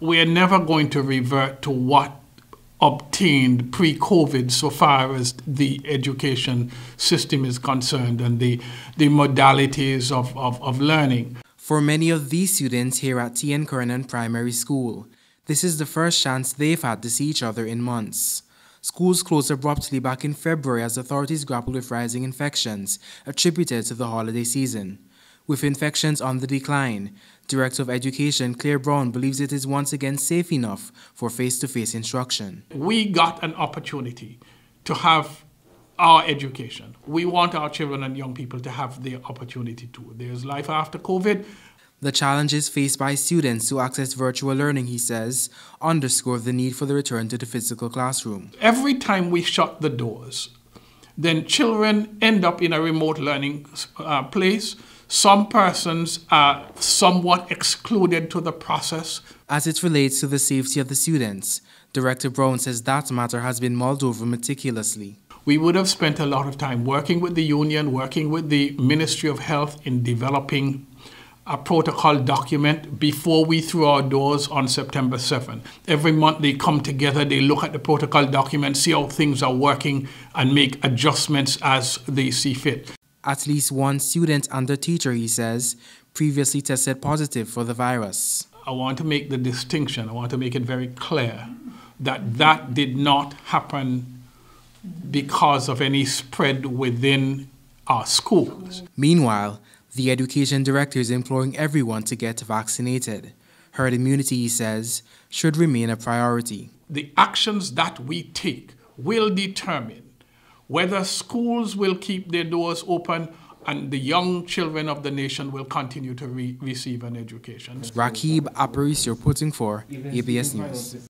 We are never going to revert to what obtained pre COVID so far as the education system is concerned and the, the modalities of, of, of learning. For many of these students here at T.N. Kirnon Primary School, this is the first chance they've had to see each other in months. Schools closed abruptly back in February as authorities grappled with rising infections attributed to the holiday season. With infections on the decline, Director of Education Clare Browne believes it is once again safe enough for face-to-face -face instruction. We got an opportunity to have our education. We want our children and young people to have the opportunity to. There's life after COVID. The challenges faced by students to access virtual learning, he says, underscore the need for the return to the physical classroom. Every time we shut the doors, then children end up in a remote learning uh, place. Some persons are somewhat excluded to the process. As it relates to the safety of the students, Director Browne says that matter has been mulled over meticulously. We would have spent a lot of time working with the union, working with the Ministry of Health in developing a protocol document before we threw our doors on September 7. Every month they come together, they look at the protocol document, see how things are working, and make adjustments as they see fit. At least one student and a teacher, he says, previously tested positive for the virus. I want to make the distinction, I want to make it very clear that that did not happen because of any spread within our schools. Meanwhile, the education director is imploring everyone to get vaccinated. Herd immunity, he says, should remain a priority. The actions that we take will determine whether schools will keep their doors open and the young children of the nation will continue to re receive an education. Rakib Aparicio reporting for ABS News.